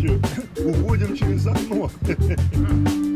Че, Уходим через окно.